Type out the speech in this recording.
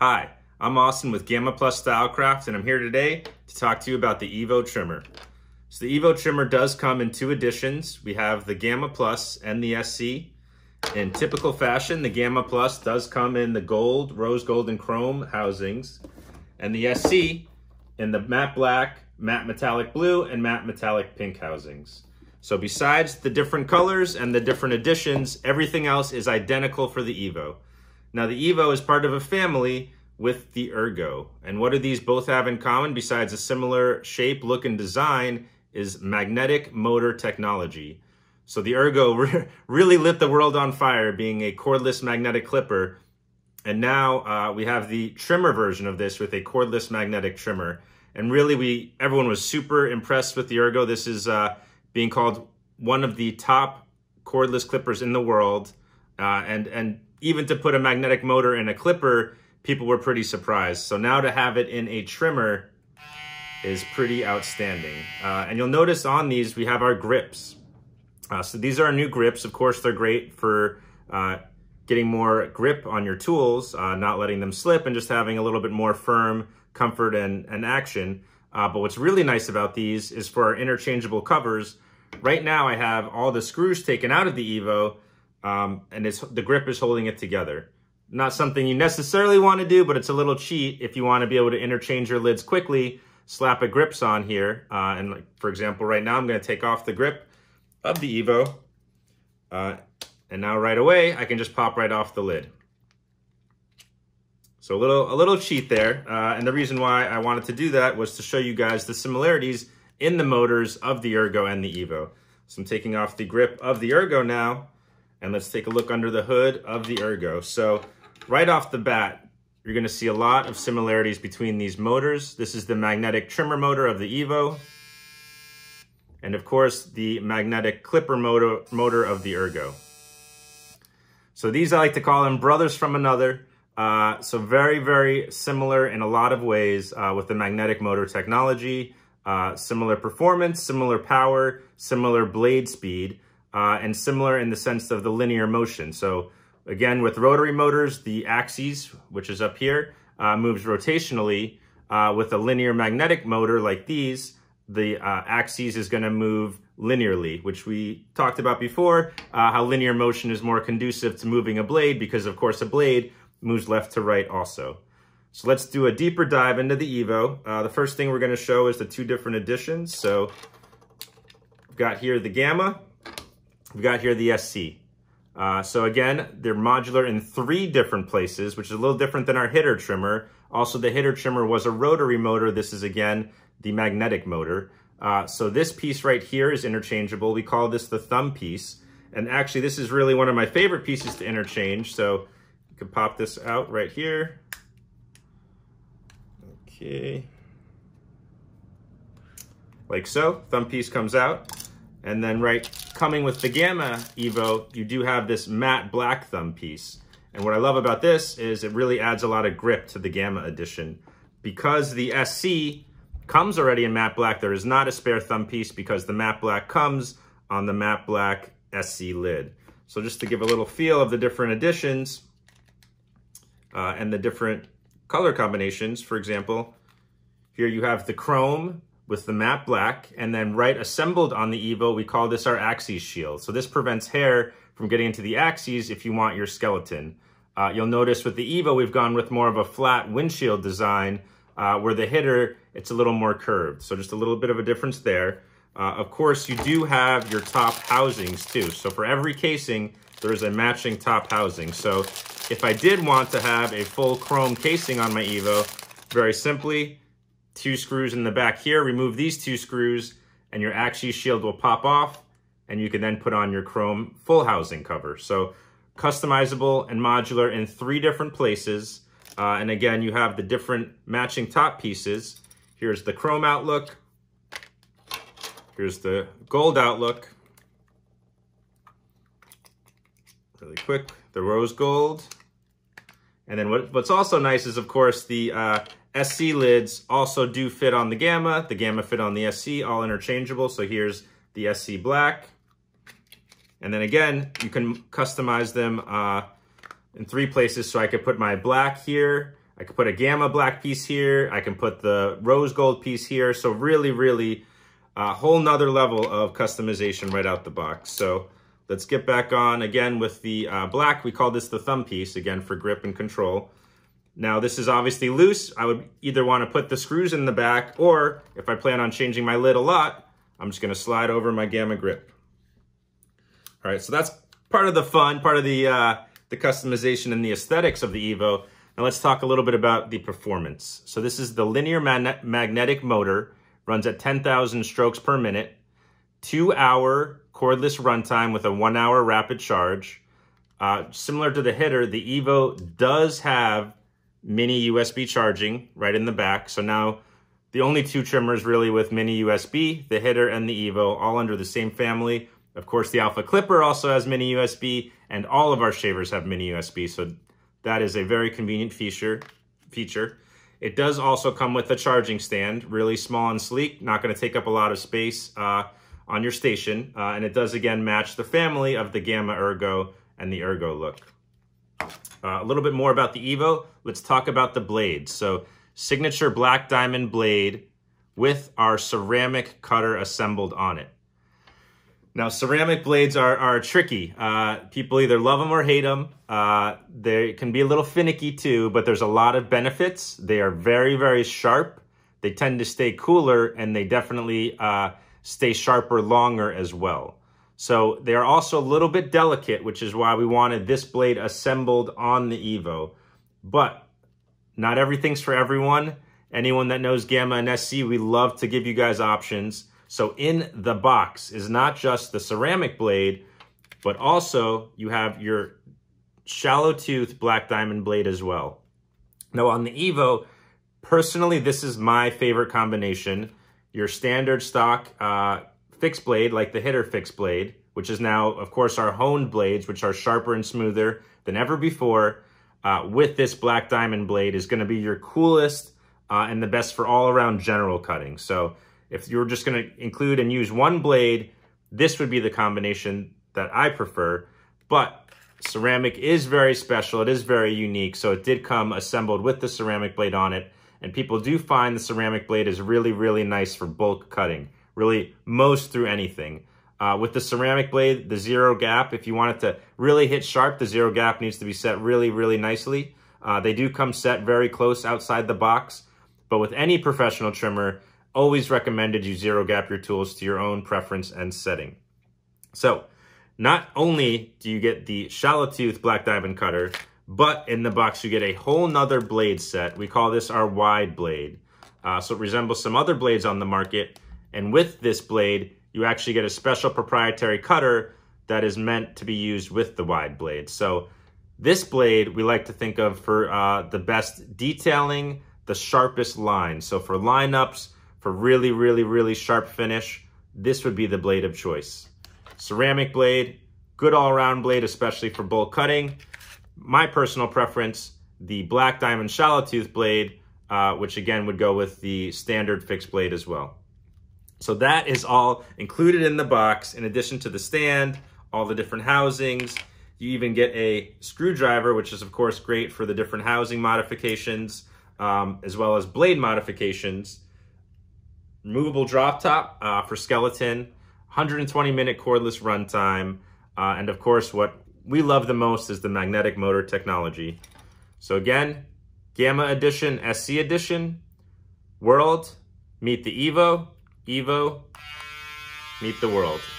Hi, I'm Austin with Gamma Plus Stylecraft and I'm here today to talk to you about the Evo trimmer. So the Evo trimmer does come in two editions. We have the Gamma Plus and the SC. In typical fashion, the Gamma Plus does come in the gold, rose gold, and chrome housings. And the SC in the matte black, matte metallic blue, and matte metallic pink housings. So besides the different colors and the different editions, everything else is identical for the Evo. Now the Evo is part of a family with the Ergo. And what do these both have in common besides a similar shape, look, and design is magnetic motor technology. So the Ergo re really lit the world on fire being a cordless magnetic clipper. And now uh, we have the trimmer version of this with a cordless magnetic trimmer. And really, we everyone was super impressed with the Ergo. This is uh, being called one of the top cordless clippers in the world. Uh, and, and even to put a magnetic motor in a clipper, people were pretty surprised. So now to have it in a trimmer is pretty outstanding. Uh, and you'll notice on these, we have our grips. Uh, so these are our new grips. Of course, they're great for uh, getting more grip on your tools, uh, not letting them slip, and just having a little bit more firm comfort and, and action. Uh, but what's really nice about these is for our interchangeable covers. Right now, I have all the screws taken out of the Evo, um, and it's the grip is holding it together. Not something you necessarily want to do, but it's a little cheat if you want to be able to interchange your lids quickly. Slap a grips on here, uh, and like for example, right now I'm going to take off the grip of the Evo, uh, and now right away I can just pop right off the lid. So a little a little cheat there, uh, and the reason why I wanted to do that was to show you guys the similarities in the motors of the Ergo and the Evo. So I'm taking off the grip of the Ergo now, and let's take a look under the hood of the Ergo. So right off the bat, you're gonna see a lot of similarities between these motors. This is the magnetic trimmer motor of the Evo. And of course, the magnetic clipper motor, motor of the Ergo. So these I like to call them brothers from another. Uh, so very, very similar in a lot of ways uh, with the magnetic motor technology. Uh, similar performance, similar power, similar blade speed uh, and similar in the sense of the linear motion. So again, with rotary motors, the axes, which is up here, uh, moves rotationally. Uh, with a linear magnetic motor like these, the uh, axis is going to move linearly, which we talked about before, uh, how linear motion is more conducive to moving a blade because, of course, a blade moves left to right also. So let's do a deeper dive into the Evo. Uh, the first thing we're going to show is the two different editions. So we've got here the Gamma, We've got here the SC. Uh, so again, they're modular in three different places, which is a little different than our hitter trimmer. Also, the hitter trimmer was a rotary motor. This is, again, the magnetic motor. Uh, so this piece right here is interchangeable. We call this the thumb piece. And actually, this is really one of my favorite pieces to interchange. So you can pop this out right here. Okay. Like so, thumb piece comes out. And then right coming with the Gamma Evo, you do have this matte black thumb piece. And what I love about this is it really adds a lot of grip to the Gamma edition. Because the SC comes already in matte black, there is not a spare thumb piece because the matte black comes on the matte black SC lid. So just to give a little feel of the different editions uh, and the different color combinations, for example, here you have the chrome with the matte black, and then right assembled on the Evo, we call this our axis shield. So this prevents hair from getting into the axes if you want your skeleton. Uh, you'll notice with the Evo, we've gone with more of a flat windshield design, uh, where the hitter, it's a little more curved. So just a little bit of a difference there. Uh, of course, you do have your top housings too. So for every casing, there is a matching top housing. So if I did want to have a full chrome casing on my Evo, very simply, two screws in the back here. Remove these two screws and your axis shield will pop off and you can then put on your chrome full housing cover. So customizable and modular in three different places. Uh, and again, you have the different matching top pieces. Here's the chrome outlook. Here's the gold outlook. Really quick, the rose gold. And then what, what's also nice is, of course, the uh, SC lids also do fit on the Gamma. The Gamma fit on the SC, all interchangeable. So here's the SC black. And then again, you can customize them uh, in three places. So I could put my black here. I can put a Gamma black piece here. I can put the rose gold piece here. So really, really a whole nother level of customization right out the box. So let's get back on again with the uh, black. We call this the thumb piece, again, for grip and control. Now this is obviously loose. I would either want to put the screws in the back or if I plan on changing my lid a lot, I'm just going to slide over my Gamma grip. All right, so that's part of the fun, part of the, uh, the customization and the aesthetics of the Evo. Now let's talk a little bit about the performance. So this is the linear magnetic motor, runs at 10,000 strokes per minute, two hour cordless runtime with a one hour rapid charge. Uh, similar to the hitter, the Evo does have mini USB charging right in the back. So now the only two trimmers really with mini USB, the hitter and the Evo, all under the same family. Of course, the Alpha Clipper also has mini USB and all of our shavers have mini USB. So that is a very convenient feature. feature. It does also come with a charging stand, really small and sleek, not gonna take up a lot of space uh, on your station. Uh, and it does again match the family of the Gamma Ergo and the Ergo look. Uh, a little bit more about the Evo. Let's talk about the blade. So signature black diamond blade with our ceramic cutter assembled on it. Now, ceramic blades are, are tricky. Uh, people either love them or hate them. Uh, they can be a little finicky too, but there's a lot of benefits. They are very, very sharp. They tend to stay cooler and they definitely uh, stay sharper longer as well. So they are also a little bit delicate, which is why we wanted this blade assembled on the Evo. But not everything's for everyone. Anyone that knows Gamma and SC, we love to give you guys options. So in the box is not just the ceramic blade, but also you have your shallow tooth black diamond blade as well. Now on the Evo, personally, this is my favorite combination. Your standard stock uh, fixed blade, like the hitter fixed blade, which is now, of course, our honed blades, which are sharper and smoother than ever before, uh, with this black diamond blade is going to be your coolest uh, and the best for all around general cutting. So if you're just going to include and use one blade, this would be the combination that I prefer. But ceramic is very special. It is very unique. So it did come assembled with the ceramic blade on it. And people do find the ceramic blade is really, really nice for bulk cutting really most through anything. Uh, with the ceramic blade, the zero gap, if you want it to really hit sharp, the zero gap needs to be set really, really nicely. Uh, they do come set very close outside the box, but with any professional trimmer, always recommended you zero gap your tools to your own preference and setting. So not only do you get the shallow tooth black diamond cutter, but in the box you get a whole nother blade set. We call this our wide blade. Uh, so it resembles some other blades on the market, and with this blade, you actually get a special proprietary cutter that is meant to be used with the wide blade. So this blade we like to think of for uh, the best detailing, the sharpest line. So for lineups, for really, really, really sharp finish, this would be the blade of choice. Ceramic blade, good all-around blade, especially for bulk cutting. My personal preference, the black diamond shallow tooth blade, uh, which again would go with the standard fixed blade as well. So that is all included in the box, in addition to the stand, all the different housings. You even get a screwdriver, which is of course great for the different housing modifications, um, as well as blade modifications. Removable drop top uh, for skeleton, 120 minute cordless runtime, uh, and of course what we love the most is the magnetic motor technology. So again, Gamma Edition, SC Edition, World, meet the Evo, Evo, meet the world.